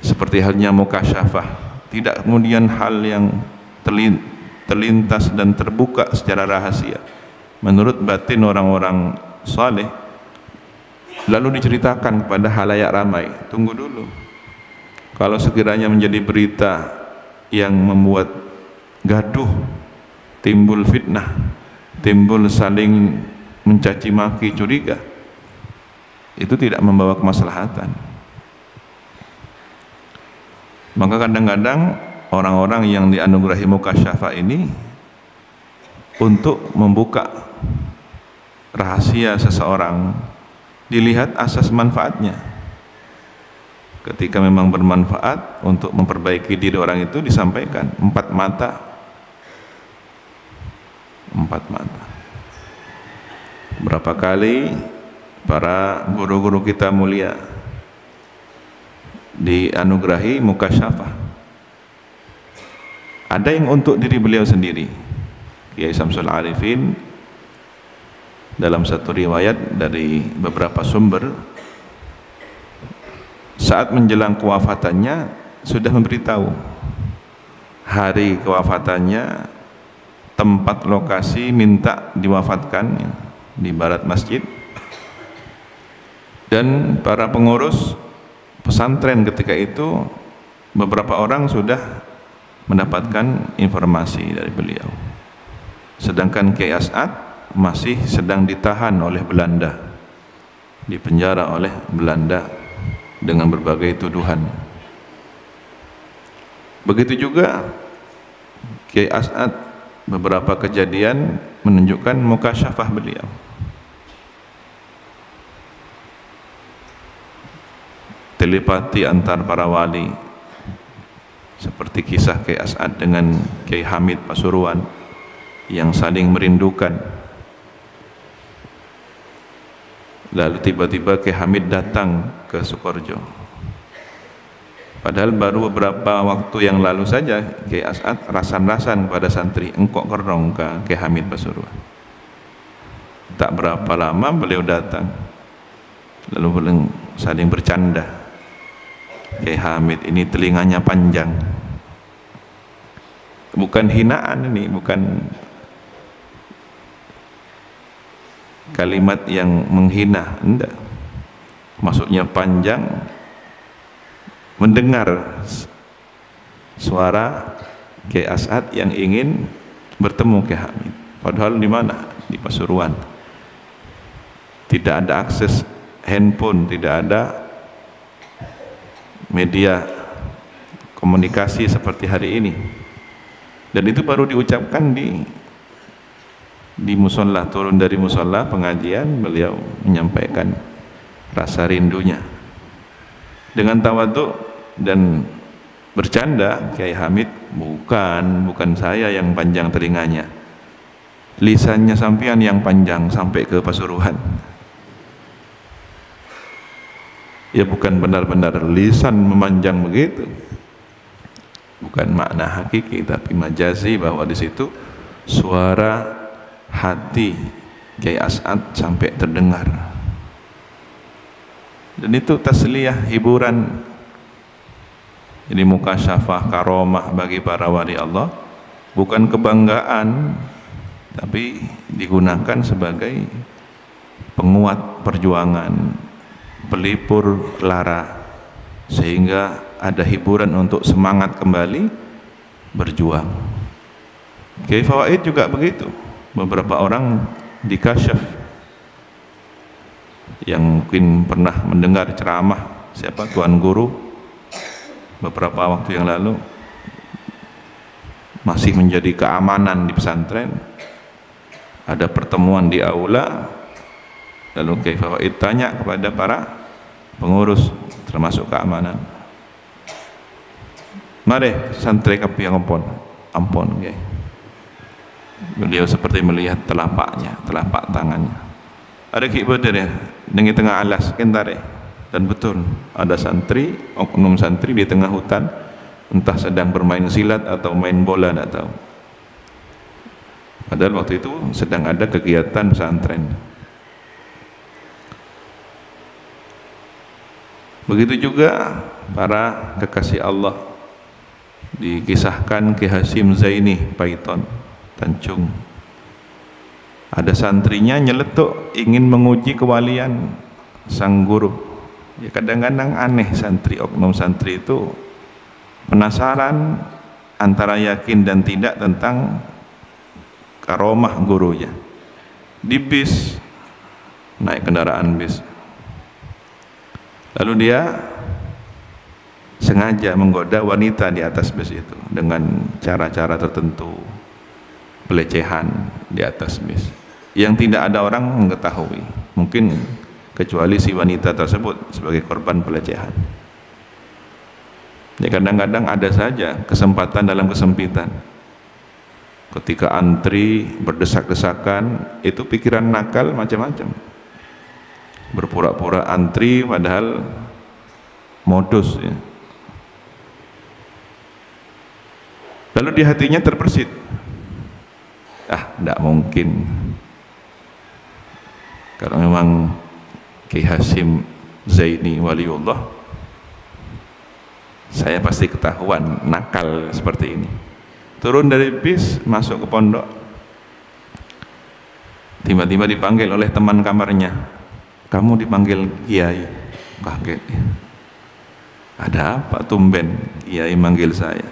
seperti halnya mukasyafah. Tidak kemudian hal yang terlintas dan terbuka secara rahasia. Menurut batin orang-orang saleh lalu diceritakan kepada halayak ramai. Tunggu dulu. Kalau sekiranya menjadi berita yang membuat gaduh timbul fitnah timbul saling mencaci maki curiga itu tidak membawa kemaslahatan maka kadang-kadang orang-orang yang dianugerahi mukasyafa ini untuk membuka rahasia seseorang dilihat asas manfaatnya. Ketika memang bermanfaat untuk memperbaiki diri orang itu disampaikan empat mata. Empat mata. Berapa kali para guru-guru kita mulia dianugerahi mukasyafah ada yang untuk diri beliau sendiri Kiai Samsul Arifin dalam satu riwayat dari beberapa sumber saat menjelang kewafatannya sudah memberitahu hari kewafatannya tempat lokasi minta diwafatkan di barat masjid. Dan para pengurus pesantren ketika itu beberapa orang sudah mendapatkan informasi dari beliau. Sedangkan Kiai As'ad masih sedang ditahan oleh Belanda dipenjara oleh Belanda dengan berbagai tuduhan. Begitu juga Kiai As'ad beberapa kejadian menunjukkan mukasyafah beliau telepati antar para wali. Seperti kisah Kiai As'ad dengan Kiai Hamid Pasuruan yang saling merindukan. Lalu tiba-tiba Ki Hamid datang ke Sukorjo. Padahal baru beberapa waktu yang lalu saja Ki As'ad rasan-rasan kepada santri engkok kerong ke Ki Hamid Pasuruan? Tak berapa lama beliau datang. Lalu saling bercanda Ki Hamid ini telinganya panjang. Bukan hinaan ini bukan kalimat yang menghina enggak. Maksudnya panjang mendengar suara Kiai As'ad yang ingin bertemu Kiai Hamid. Padahal di mana? Di Pasuruan. Tidak ada akses handphone tidak ada media komunikasi seperti hari ini. Dan itu baru diucapkan di di musola turun dari musola pengajian beliau menyampaikan rasa rindunya. Dengan tawaduk dan bercanda Kiai Hamid bukan bukan saya yang panjang telinganya. Lisannya sampean yang panjang sampai ke Pasuruan ya bukan benar-benar lisan memanjang begitu. Bukan makna hakiki tapi majazi bahwa di situ suara hati Kiai As'ad sampai terdengar. Dan itu tasliyah hiburan. Jadi muka syafah karomah bagi para wali Allah. Bukan kebanggaan tapi digunakan sebagai penguat perjuangan pelipur lara sehingga ada hiburan untuk semangat kembali berjuang. Kiai Fawaid juga begitu. Beberapa orang dikasyaf yang mungkin pernah mendengar ceramah siapa tuan guru beberapa waktu yang lalu masih menjadi keamanan di pesantren. Ada pertemuan di aula lalu Kiai Fawaid tanya kepada para pengurus termasuk keamanan. Mari santri yang ampun. Ampun Kiai beliau seperti melihat telapaknya telapak tangannya. Ada ki ya dengan tengah alas kentare dan betul ada santri oknum santri di tengah hutan entah sedang bermain silat atau main bola tidak tahu. Padahal waktu itu sedang ada kegiatan pesantren begitu juga para kekasih Allah. Dikisahkan Ki Hasim Zaini Paiton Tancung ada santrinya nyeletuk ingin menguji kewalian sang guru. Ya kadang-kadang aneh santri oknum santri itu. Penasaran antara yakin dan tidak tentang karomah gurunya. Di bis naik kendaraan bis lalu dia sengaja menggoda wanita di atas bis itu dengan cara-cara tertentu pelecehan di atas bis yang tidak ada orang mengetahui mungkin kecuali si wanita tersebut sebagai korban pelecehan. Ya kadang-kadang ada saja kesempatan dalam kesempitan. Ketika antri berdesak-desakan itu pikiran nakal macam-macam berpura-pura antri padahal modus ya. lalu di hatinya terpersit. Ah tidak mungkin. Kalau memang Ki Hasim Zaini Waliullah saya pasti ketahuan nakal seperti ini. Turun dari bis masuk ke pondok. Tiba-tiba dipanggil oleh teman kamarnya kamu dipanggil kiai. Kaget ada apa tumben kiai manggil saya?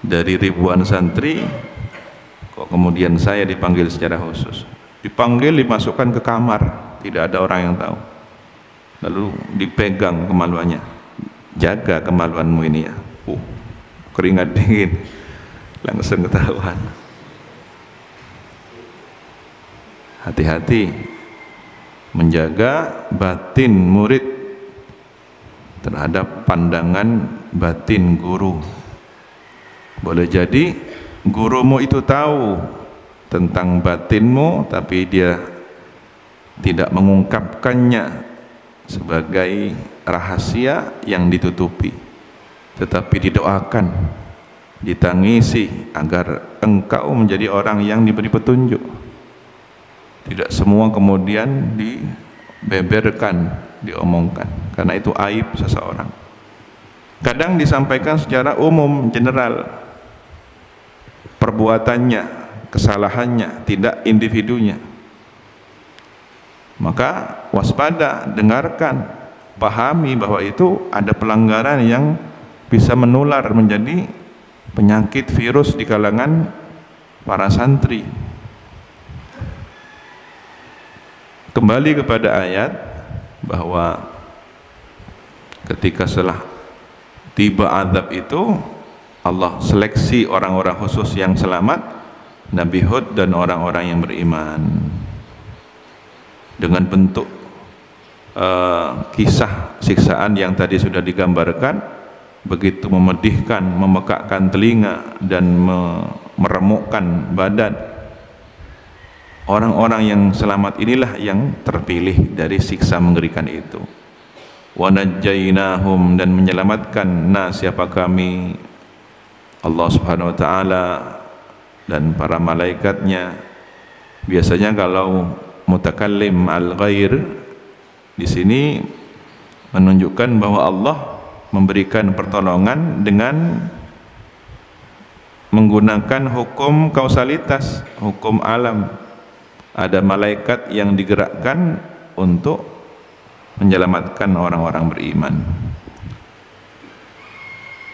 Dari ribuan santri kok kemudian saya dipanggil secara khusus? Dipanggil dimasukkan ke kamar. Tidak ada orang yang tahu. Lalu dipegang kemaluannya. Jaga kemaluanmu ini ya. Uh, keringat dingin. Langsung ketahuan. Hati-hati menjaga batin murid terhadap pandangan batin guru. Boleh jadi gurumu itu tahu tentang batinmu tapi dia tidak mengungkapkannya sebagai rahasia yang ditutupi. Tetapi didoakan ditangisi agar engkau menjadi orang yang diberi petunjuk tidak semua kemudian dibeberkan diomongkan karena itu aib seseorang kadang disampaikan secara umum general perbuatannya kesalahannya, tidak individunya. Maka waspada, dengarkan, pahami bahwa itu ada pelanggaran yang bisa menular menjadi penyakit virus di kalangan para santri. Kembali kepada ayat bahwa ketika setelah tiba azab itu Allah seleksi orang-orang khusus yang selamat Nabi Hud dan orang-orang yang beriman. Dengan bentuk uh, kisah siksaan yang tadi sudah digambarkan begitu memedihkan, memekakkan telinga dan me meremukkan badan orang-orang yang selamat inilah yang terpilih dari siksa mengerikan itu wa najjaynahum dan menyelamatkan nas siapa kami Allah Subhanahu wa taala dan para malaikatnya biasanya kalau mutakallim al ghair di sini menunjukkan bahwa Allah memberikan pertolongan dengan menggunakan hukum kausalitas, hukum alam. Ada malaikat yang digerakkan untuk menyelamatkan orang-orang beriman.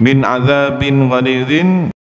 Min azabin ghalidhin